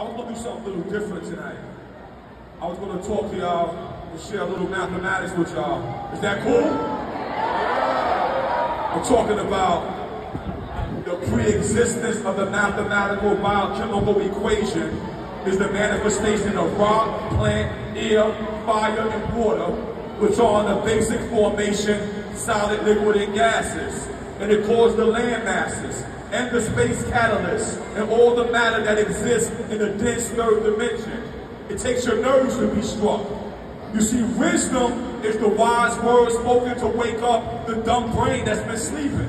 I was gonna do something a little different tonight. I was gonna talk to y'all and share a little mathematics with y'all. Is that cool? I'm talking about the pre-existence of the mathematical biochemical equation is the manifestation of rock, plant, air, fire, and water, which are in the basic formation, solid, liquid, and gases. And it caused the land masses and the space catalyst and all the matter that exists in the dense third dimension. It takes your nerves to be struck. You see, wisdom is the wise words spoken to wake up the dumb brain that's been sleeping.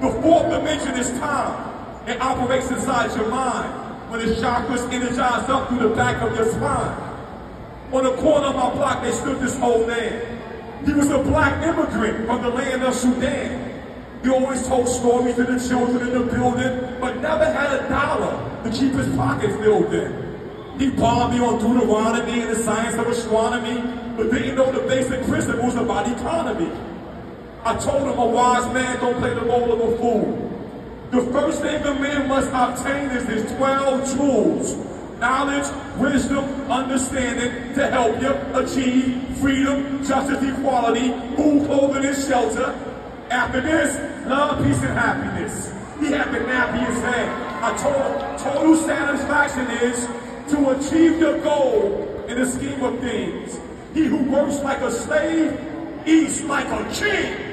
The fourth dimension is time. It operates inside your mind when the chakras energize up through the back of your spine. On the corner of my block, they stood this old man. He was a black immigrant from the land of Sudan. He always told stories to the children in the building, but never had a dollar to keep his pockets filled in. He bombed me on Deuteronomy and the science of astronomy, but didn't know the basic principles about economy. I told him a wise man don't play the role of a fool. The first thing a man must obtain is his 12 tools. Knowledge, wisdom, understanding to help you achieve freedom, justice, equality, food, clothing, and shelter, after this, love, peace, and happiness. He had the nappiest head. I told total satisfaction is to achieve the goal in the scheme of things. He who works like a slave eats like a king.